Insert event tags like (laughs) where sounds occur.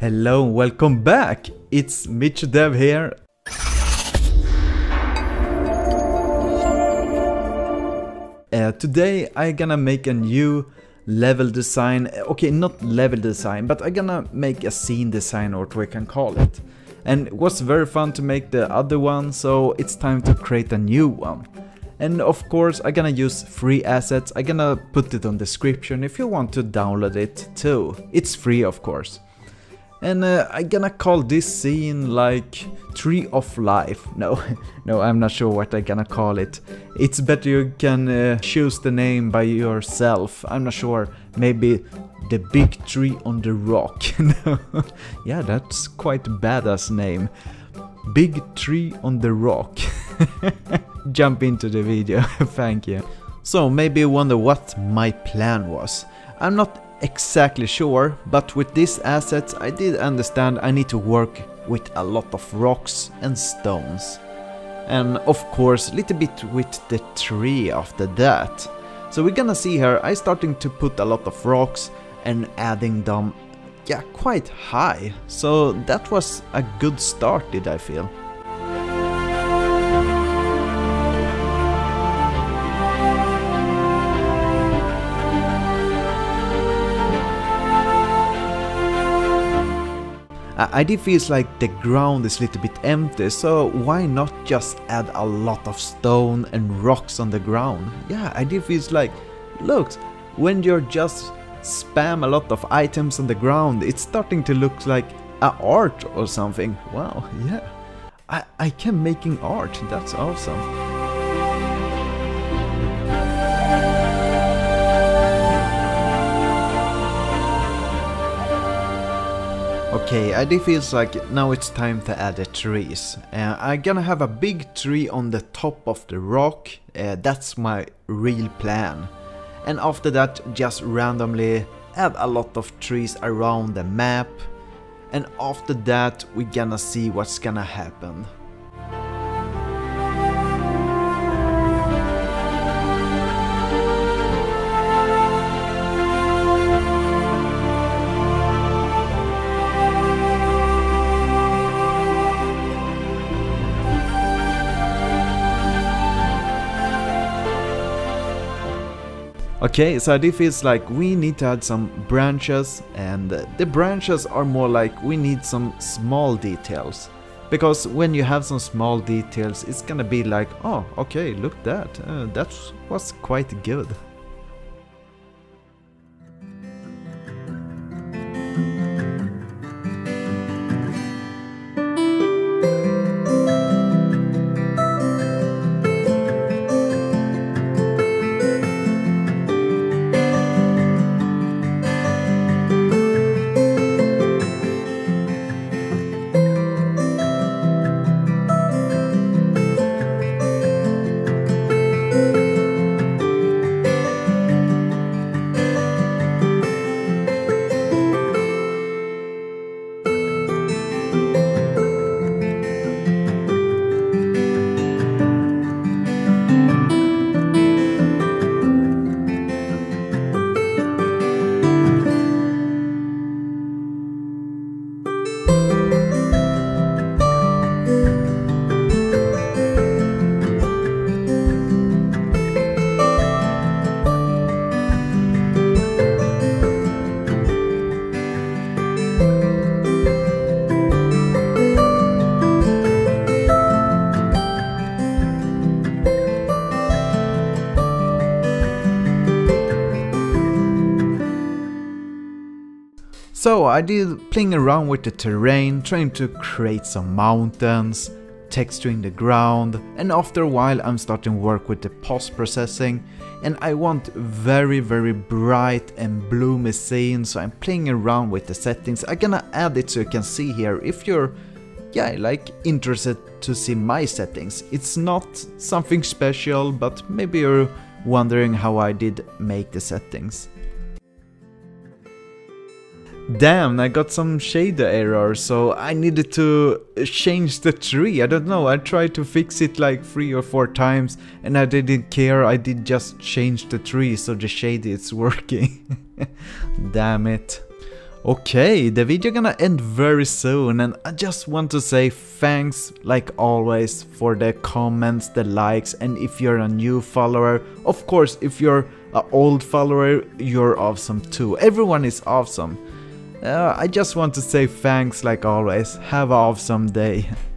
Hello, welcome back! It's Micho Dev here. Uh, today I'm gonna make a new level design, okay not level design, but I'm gonna make a scene design or what we can call it. And it was very fun to make the other one, so it's time to create a new one. And of course I'm gonna use free assets, I'm gonna put it on description if you want to download it too. It's free of course. And uh, I'm gonna call this scene like Tree of Life. (laughs) No, no, I'm not sure what I'm gonna call it. It's better you can uh, choose the name by yourself. I'm not sure. Maybe the big tree on the rock. (laughs) yeah, that's quite badass name. Big tree on the rock. (laughs) Jump into the video, thank you. So maybe you wonder what my plan was. I'm not exactly sure, but with these assets I did understand I need to work with a lot of rocks and stones. And of course little bit with the tree after that. So we're gonna see here, I starting to put a lot of rocks and adding them yeah quite high. So that was a good start did I feel. I did feels like the ground is a little bit empty, so why not just add a lot of stone and rocks on the ground? Yeah, I did feels like, look, when you're just spam a lot of items on the ground, it's starting to look like a art or something. Wow, yeah. I, I can making art, that's awesome. Okay, I do feels like now it's time to add the trees. Uh, I'm gonna have a big tree on the top of the rock, uh, that's my real plan. And after that just randomly add a lot of trees around the map. And after that we're gonna see what's gonna happen. Okay, so it feels like we need to add some branches and the branches are more like we need some small details. Because when you have some small details, it's gonna be like, oh, okay, look that, uh, that was quite good. (laughs) So I did playing around with the terrain, trying to create some mountains, texturing the ground, and after a while I'm starting work with the post processing and I want very very bright and bloomy scene so I'm playing around with the settings. I'm gonna add it so you can see here if you're yeah, like interested to see my settings. It's not something special, but maybe you're wondering how I did make the settings. Damn, I got some shader error, so I needed to change the tree. I don't know, I tried to fix it like three or four times and I didn't care, I did just change the tree so the shade is (laughs) working. Damn it. Okay, the video gonna end very soon and I just want to say thanks like always for the comments, the likes and if you're a new follower, of course if you're an old follower, you're awesome too. Everyone is awesome. Uh, I just want to say thanks like always. Have an awesome day. (laughs)